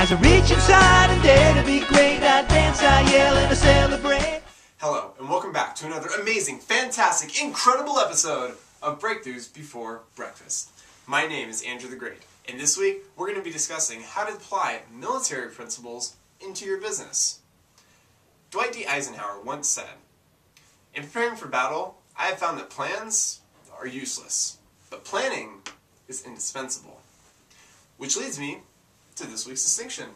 As I reach inside and dare to be great, I dance, I yell, and I celebrate. Hello, and welcome back to another amazing, fantastic, incredible episode of Breakthroughs Before Breakfast. My name is Andrew the Great, and this week we're going to be discussing how to apply military principles into your business. Dwight D. Eisenhower once said, In preparing for battle, I have found that plans are useless, but planning is indispensable. Which leads me to this week's distinction.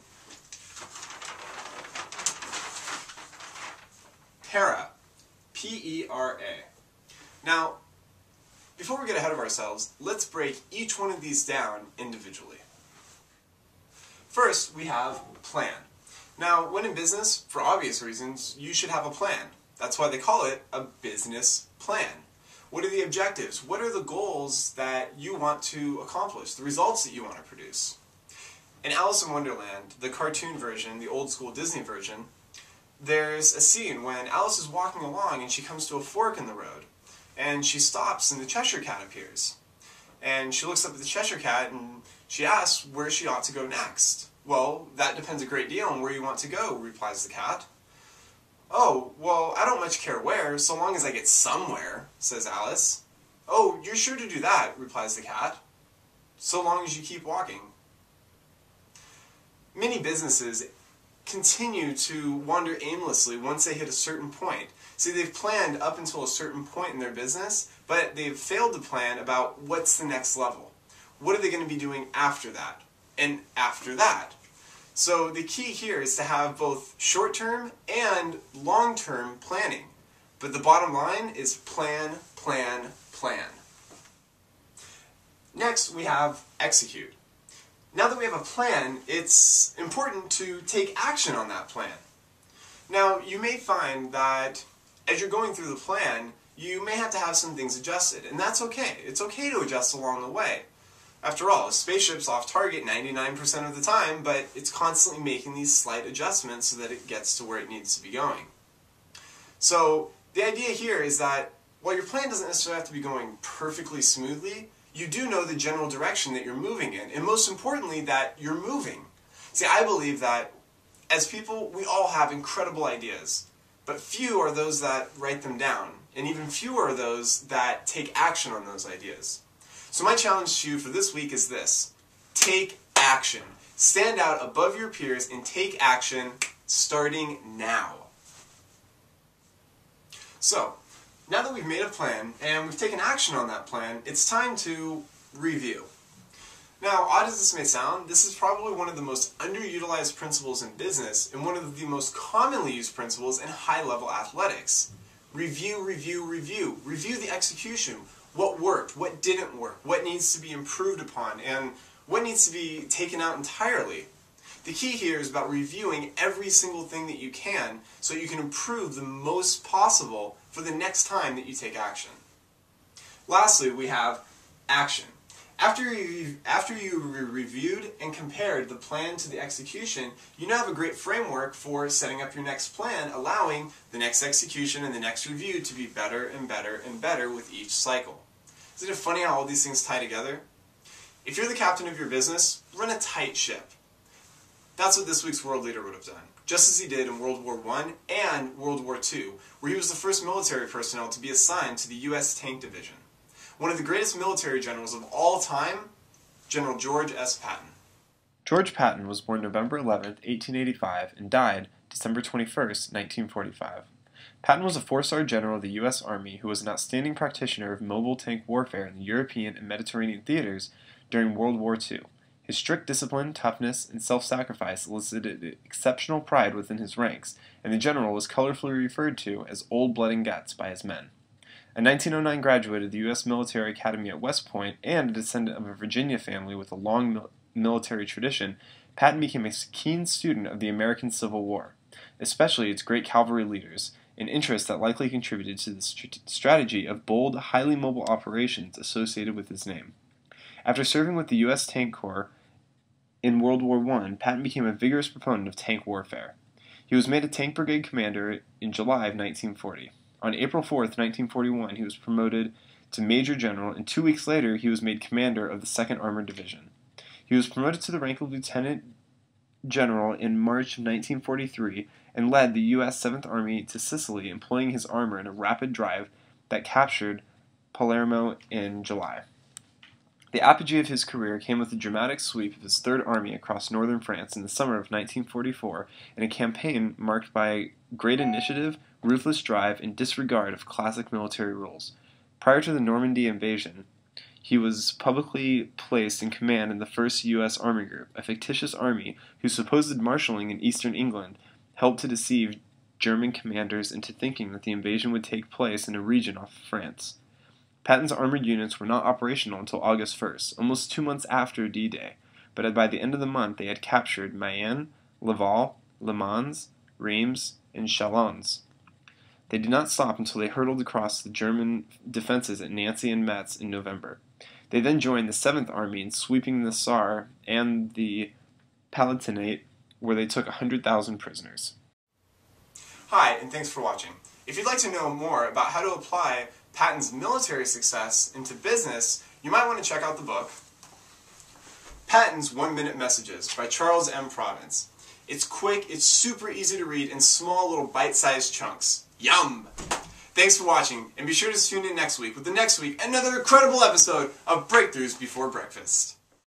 PERA. P E R A. Now, before we get ahead of ourselves, let's break each one of these down individually. First, we have plan. Now, when in business, for obvious reasons, you should have a plan. That's why they call it a business plan. What are the objectives? What are the goals that you want to accomplish? The results that you want to produce? In Alice in Wonderland, the cartoon version, the old school Disney version, there's a scene when Alice is walking along and she comes to a fork in the road. And she stops and the Cheshire Cat appears. And she looks up at the Cheshire Cat and she asks where she ought to go next. Well, that depends a great deal on where you want to go, replies the cat. Oh, well, I don't much care where, so long as I get somewhere, says Alice. Oh, you're sure to do that, replies the cat. So long as you keep walking. Many businesses continue to wander aimlessly once they hit a certain point. See, they've planned up until a certain point in their business, but they've failed to plan about what's the next level. What are they going to be doing after that? And after that? So the key here is to have both short-term and long-term planning. But the bottom line is plan, plan, plan. Next, we have execute. Now that we have a plan, it's important to take action on that plan. Now, you may find that as you're going through the plan, you may have to have some things adjusted, and that's okay. It's okay to adjust along the way. After all, a spaceship's off target 99% of the time, but it's constantly making these slight adjustments so that it gets to where it needs to be going. So, the idea here is that while your plan doesn't necessarily have to be going perfectly smoothly, you do know the general direction that you're moving in, and most importantly, that you're moving. See, I believe that as people, we all have incredible ideas, but few are those that write them down, and even fewer are those that take action on those ideas. So my challenge to you for this week is this. Take action. Stand out above your peers and take action starting now. So, now that we've made a plan and we've taken action on that plan, it's time to review. Now, odd as this may sound, this is probably one of the most underutilized principles in business and one of the most commonly used principles in high-level athletics. Review, review, review. Review the execution. What worked, what didn't work, what needs to be improved upon, and what needs to be taken out entirely. The key here is about reviewing every single thing that you can so you can improve the most possible for the next time that you take action. Lastly, we have action. After you, after you re reviewed and compared the plan to the execution, you now have a great framework for setting up your next plan, allowing the next execution and the next review to be better and better and better with each cycle. Isn't it funny how all these things tie together? If you're the captain of your business, run a tight ship. That's what this week's world leader would have done, just as he did in World War I and World War II, where he was the first military personnel to be assigned to the U.S. Tank Division. One of the greatest military generals of all time, General George S. Patton. George Patton was born November 11, 1885, and died December 21, 1945. Patton was a four-star general of the U.S. Army who was an outstanding practitioner of mobile tank warfare in the European and Mediterranean theaters during World War II. His strict discipline, toughness, and self-sacrifice elicited exceptional pride within his ranks, and the general was colorfully referred to as Old Blood and Guts by his men. A 1909 graduate of the U.S. Military Academy at West Point and a descendant of a Virginia family with a long mil military tradition, Patton became a keen student of the American Civil War, especially its great cavalry leaders, an interest that likely contributed to the st strategy of bold, highly mobile operations associated with his name. After serving with the U.S. Tank Corps in World War I, Patton became a vigorous proponent of tank warfare. He was made a tank brigade commander in July of 1940. On April 4, 1941, he was promoted to Major General, and two weeks later, he was made commander of the 2nd Armored Division. He was promoted to the rank of lieutenant general in March of 1943 and led the U.S. Seventh Army to Sicily, employing his armor in a rapid drive that captured Palermo in July. The apogee of his career came with the dramatic sweep of his Third Army across northern France in the summer of 1944 in a campaign marked by great initiative, ruthless drive, and disregard of classic military rules. Prior to the Normandy invasion, he was publicly placed in command in the 1st U.S. Army Group, a fictitious army whose supposed marshalling in eastern England helped to deceive German commanders into thinking that the invasion would take place in a region off France. Patton's armored units were not operational until August 1st, almost two months after D Day, but by the end of the month they had captured Mayenne, Laval, Le Mans, Reims, and Chalons. They did not stop until they hurtled across the German defenses at Nancy and Metz in November. They then joined the Seventh Army in sweeping the Saar and the Palatinate, where they took 100,000 prisoners. Hi, and thanks for watching. If you'd like to know more about how to apply Patton's military success into business, you might want to check out the book Patton's One Minute Messages by Charles M. Province. It's quick, it's super easy to read in small little bite-sized chunks. Yum! Thanks for watching, and be sure to tune in next week with the next week another incredible episode of Breakthroughs Before Breakfast.